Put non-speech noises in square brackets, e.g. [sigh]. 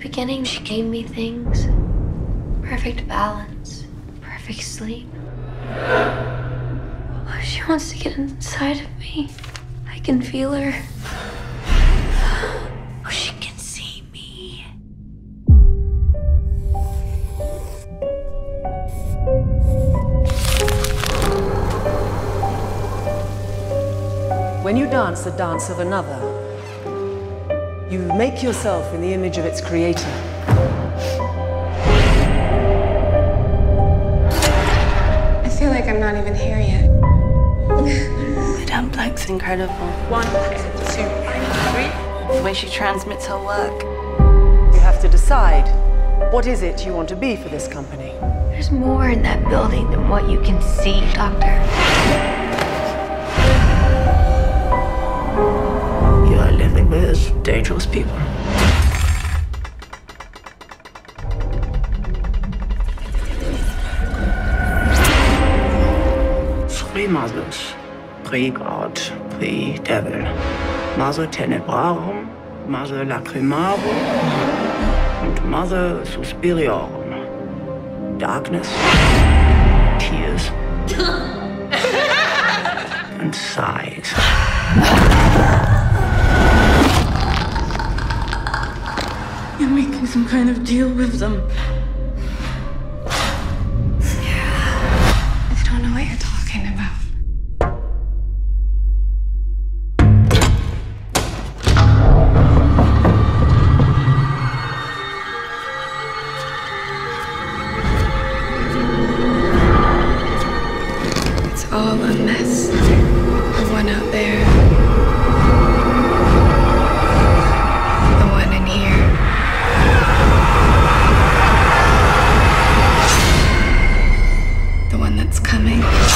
beginning, she gave me things perfect balance, perfect sleep. Oh, she wants to get inside of me. I can feel her. [gasps] Oh, she can see me. When you dance the dance of another, you make yourself in the image of its creator. I feel like I'm not even here yet. [laughs] Madame Blanc's incredible. One, two, three. The way she transmits her work. You have to decide what is it you want to be for this company. There's more in that building than what you can see, Doctor. Dangerous people. Three mothers, pre-God, pre-devil. Mother Tenebrarum, Mother Lacrimarum, and Mother Suspiriorum. Darkness, tears, [laughs] and sighs. I'm making some kind of deal with them. Yeah, I don't know what you're talking about. It's all a mess. The one out there. coming.